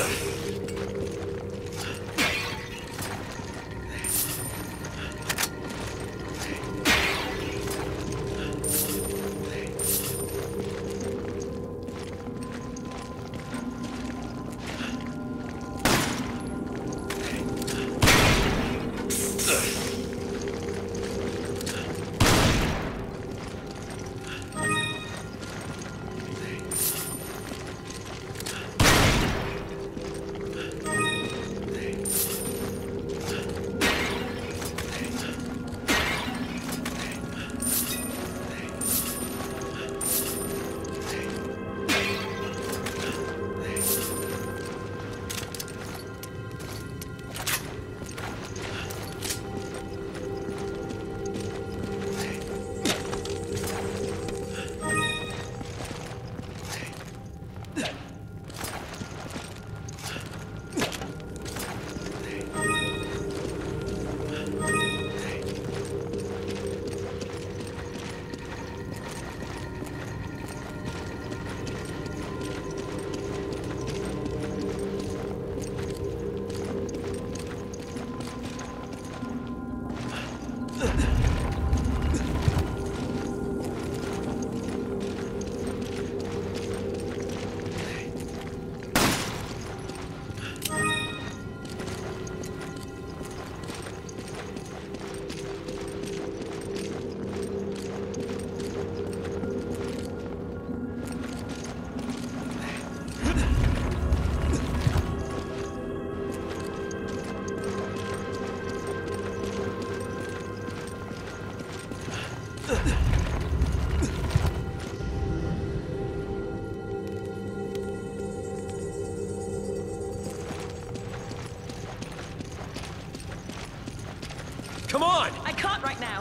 Sir. Come on! I can't right now.